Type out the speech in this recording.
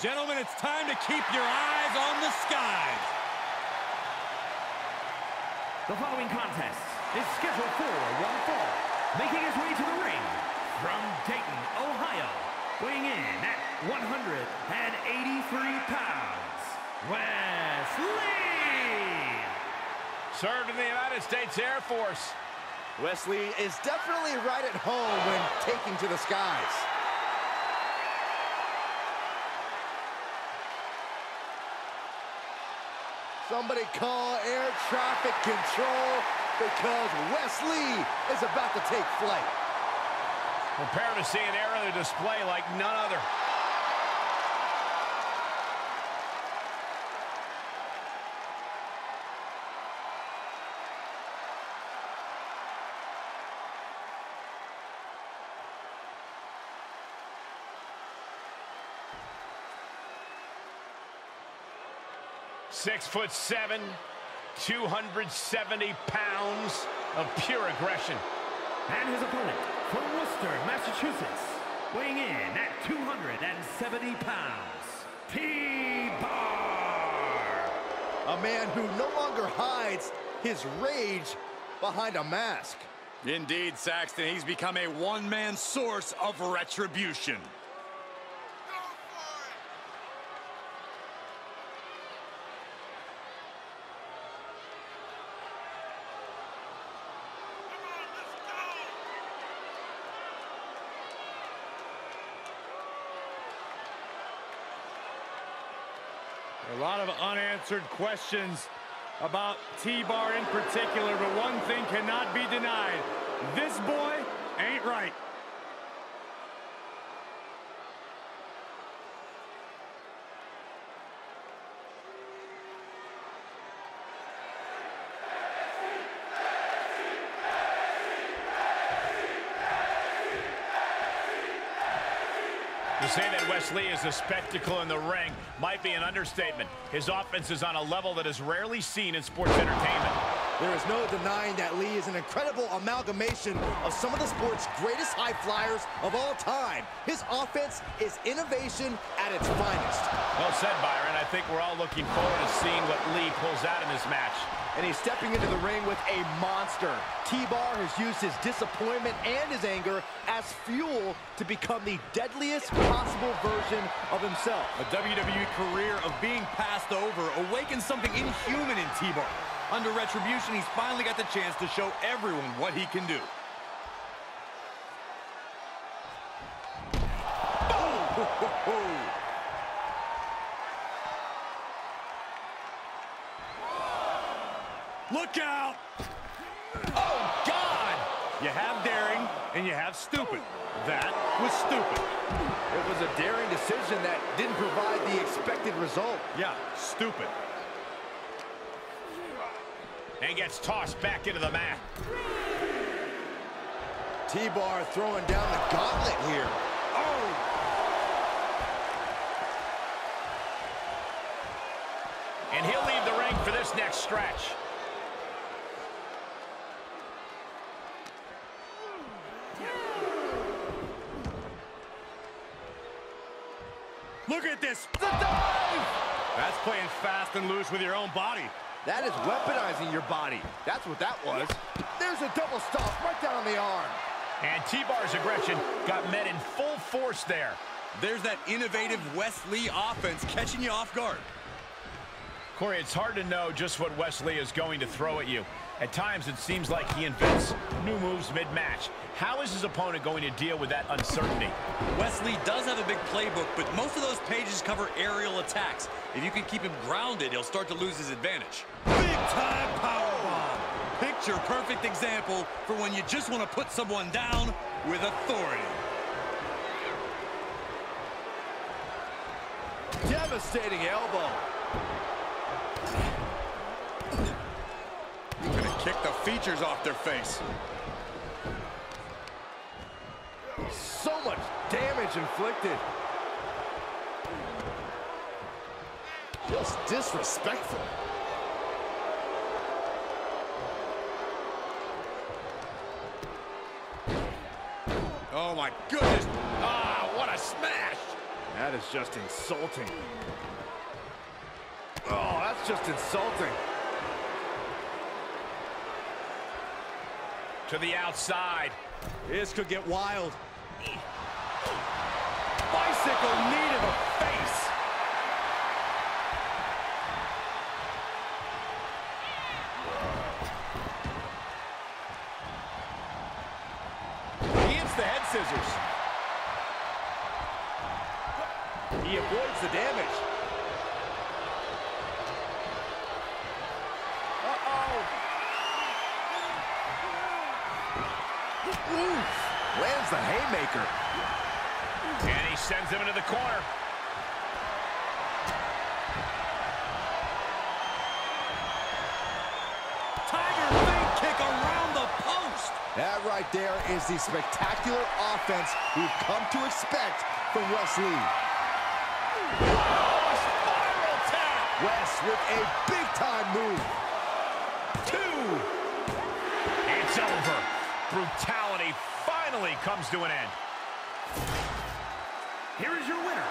Gentlemen, it's time to keep your eyes on the skies. The following contest is scheduled for one fall. Making his way to the ring from Dayton, Ohio, weighing in at 183 pounds, Wes Lee! Served in the United States Air Force. Wes Lee is definitely right at home when taking to the skies. Somebody call air traffic control because Wes Lee is about to take flight. Prepare to see an aerial display like none other. Six foot seven, 270 pounds of pure aggression. And his opponent from Worcester, Massachusetts, weighing in at 270 pounds, T-Bar! A man who no longer hides his rage behind a mask. Indeed, Saxton, he's become a one-man source of retribution. A lot of unanswered questions about T-Bar in particular, but one thing cannot be denied. This boy ain't right. To say that Wes Lee is a spectacle in the ring might be an understatement. His offense is on a level that is rarely seen in sports entertainment. There is no denying that Lee is an incredible amalgamation of some of the sport's greatest high flyers of all time. His offense is innovation at its finest. Well said, Byron. I think we're all looking forward to seeing what Lee pulls out in this match. And he's stepping into the ring with a monster. T-Bar has used his disappointment and his anger as fuel to become the deadliest possible version of himself. A WWE career of being passed over awakens something inhuman in T-Bar. Under Retribution, he's finally got the chance to show everyone what he can do. Look out! Oh, God! You have daring, and you have stupid. That was stupid. It was a daring decision that didn't provide the expected result. Yeah, stupid. And gets tossed back into the mat. T-Bar throwing down the gauntlet here. Oh! And he'll leave the ring for this next stretch. Look at this. The dive! That's playing fast and loose with your own body. That is weaponizing your body. That's what that was. There's a double stomp right down on the arm. And T-Bar's aggression got met in full force there. There's that innovative Wes Lee offense catching you off guard. Corey, it's hard to know just what Wes Lee is going to throw at you. At times, it seems like he invents new moves mid-match. How is his opponent going to deal with that uncertainty? Wes Lee does have a big playbook, but most of those pages cover aerial attacks. If you can keep him grounded, he'll start to lose his advantage. Big-time powerbomb. Picture perfect example for when you just want to put someone down with authority. Devastating elbow. The features off their face. So much damage inflicted. Just disrespectful. Oh my goodness. Ah, what a smash. That is just insulting. Oh, that's just insulting. To the outside. This could get wild. Bicycle knee to the face. He hits the head scissors. He avoids the damage. Oof. Lands the haymaker. And he sends him into the corner. Tiger Feint kick around the post. That right there is the spectacular offense we've come to expect from Wes Lee. Spiral tap. Wes with a big-time move. Two. It's over. Brutality finally comes to an end. Here is your winner,